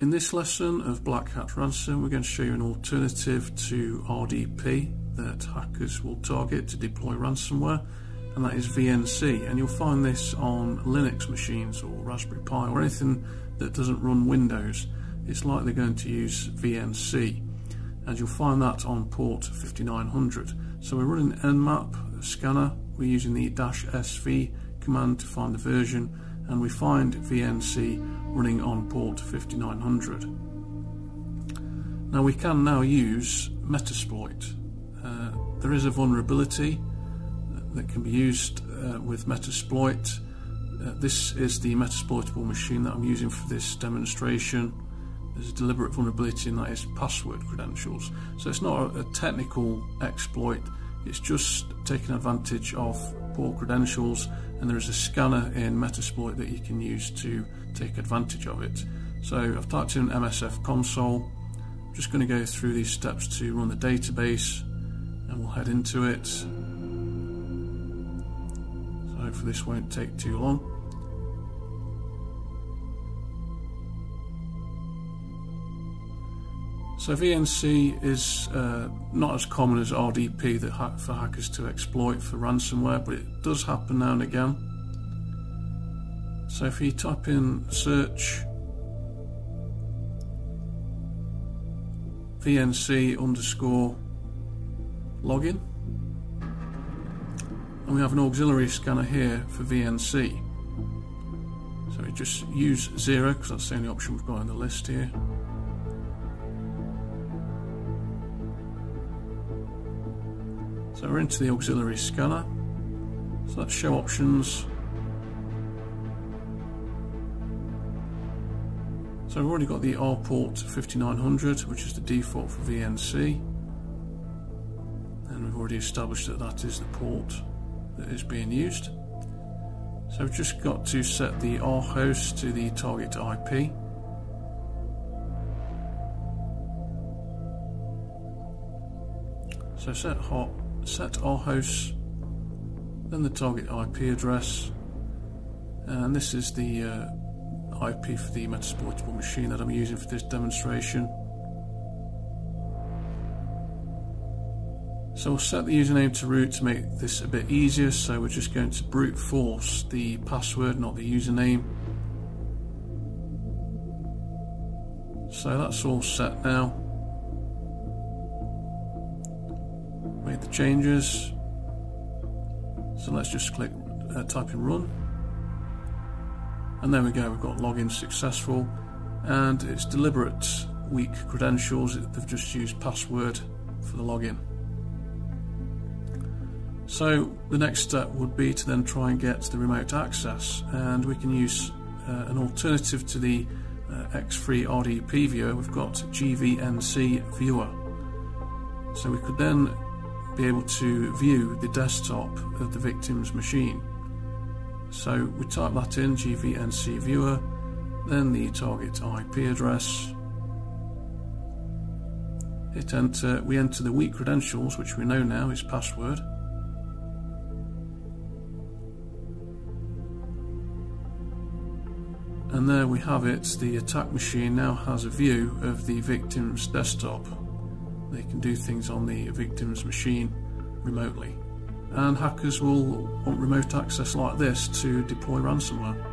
In this lesson of Black Hat Ransom, we're going to show you an alternative to RDP that hackers will target to deploy ransomware, and that is VNC. And you'll find this on Linux machines or Raspberry Pi or anything that doesn't run Windows. It's likely going to use VNC, and you'll find that on port 5900. So we're running Nmap scanner. We're using the dash "-sv command to find the version and we find VNC running on port 5900. Now we can now use Metasploit. Uh, there is a vulnerability that can be used uh, with Metasploit. Uh, this is the Metasploitable machine that I'm using for this demonstration. There's a deliberate vulnerability and that is password credentials. So it's not a, a technical exploit, it's just taking advantage of poor credentials and there is a scanner in Metasploit that you can use to take advantage of it. So I've typed in MSF console. I'm just going to go through these steps to run the database and we'll head into it. So hopefully this won't take too long. So VNC is uh, not as common as RDP that ha for hackers to exploit for ransomware, but it does happen now and again. So if you type in search VNC underscore login, and we have an auxiliary scanner here for VNC. So we just use zero because that's the only option we've got on the list here. So we're into the auxiliary scanner. So let's show options. So we've already got the R port 5900, which is the default for VNC. And we've already established that that is the port that is being used. So we've just got to set the R host to the target IP. So set hot set our host, then the target IP address, and this is the uh, IP for the Metasploitable machine that I'm using for this demonstration. So we'll set the username to root to make this a bit easier, so we're just going to brute force the password, not the username. So that's all set now. Made the changes. So let's just click uh, type in run. And there we go, we've got login successful. And it's deliberate weak credentials, they've just used password for the login. So the next step would be to then try and get the remote access and we can use uh, an alternative to the uh, X3 RDP viewer, we've got GVNC viewer. So we could then be able to view the desktop of the victim's machine. So we type that in, GVNC viewer, then the target IP address, hit enter, we enter the weak credentials, which we know now is password. And there we have it, the attack machine now has a view of the victim's desktop. They can do things on the victim's machine remotely. And hackers will want remote access like this to deploy ransomware.